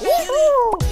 Uhul!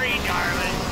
worry, darling.